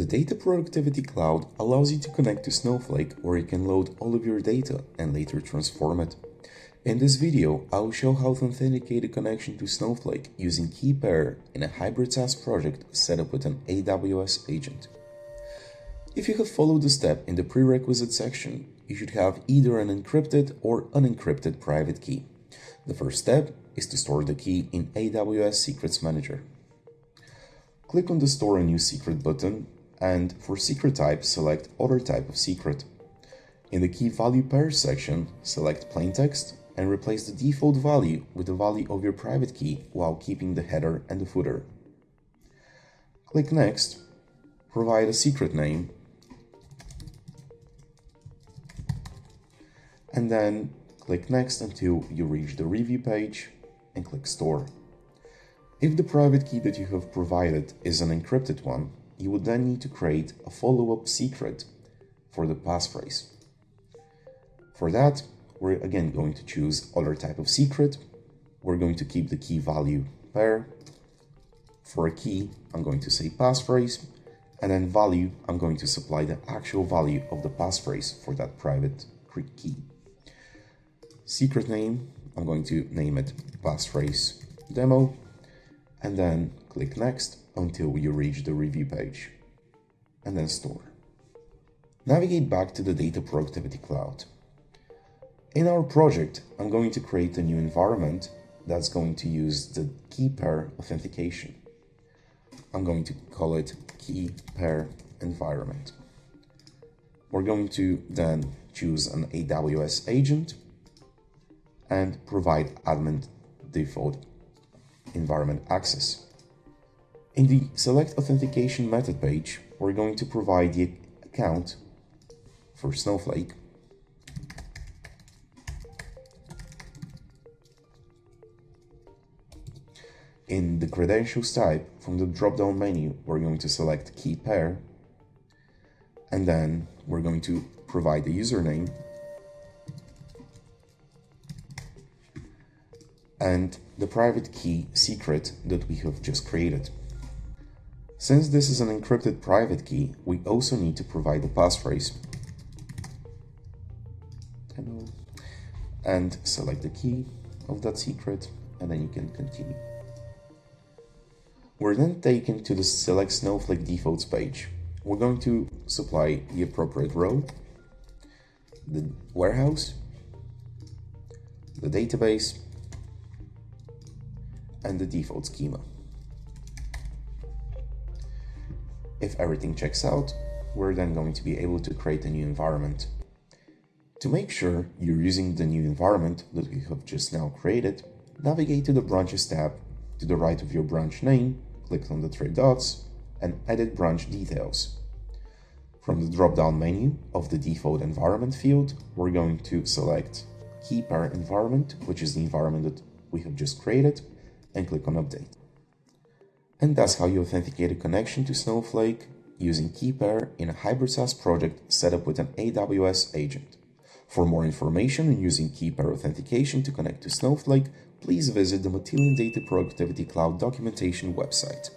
The Data Productivity Cloud allows you to connect to Snowflake where you can load all of your data and later transform it. In this video, I will show how to authenticate a connection to Snowflake using KeyPair in a hybrid SaaS project set up with an AWS agent. If you have followed the step in the prerequisite section, you should have either an encrypted or unencrypted private key. The first step is to store the key in AWS Secrets Manager. Click on the Store a New Secret button and for secret type, select Other type of secret. In the Key Value Pair section, select Plain Text and replace the default value with the value of your private key while keeping the header and the footer. Click Next, provide a secret name, and then click Next until you reach the review page and click Store. If the private key that you have provided is an encrypted one, you would then need to create a follow-up secret for the passphrase. For that, we're again going to choose other type of secret. We're going to keep the key value pair. For a key, I'm going to say passphrase, and then value, I'm going to supply the actual value of the passphrase for that private key. Secret name, I'm going to name it passphrase demo, and then click next until you reach the review page, and then store. Navigate back to the Data Productivity Cloud. In our project, I'm going to create a new environment that's going to use the key pair authentication. I'm going to call it key pair environment. We're going to then choose an AWS agent and provide admin default environment access. In the select authentication method page, we're going to provide the account for Snowflake. In the credentials type, from the drop-down menu, we're going to select key pair, and then we're going to provide the username. And the private key secret that we have just created. Since this is an encrypted private key, we also need to provide the passphrase and select the key of that secret and then you can continue. We're then taken to the Select Snowflake Defaults page. We're going to supply the appropriate role, the warehouse, the database, and the default schema. If everything checks out, we're then going to be able to create a new environment. To make sure you're using the new environment that we have just now created, navigate to the Branches tab to the right of your branch name click on the three dots and edit branch details. From the drop-down menu of the default environment field, we're going to select Key Pair environment, which is the environment that we have just created, and click on update. And that's how you authenticate a connection to Snowflake using KeyPair in a hybrid SaaS project set up with an AWS agent. For more information on using KeyPair authentication to connect to Snowflake, please visit the Matillion Data Productivity Cloud documentation website.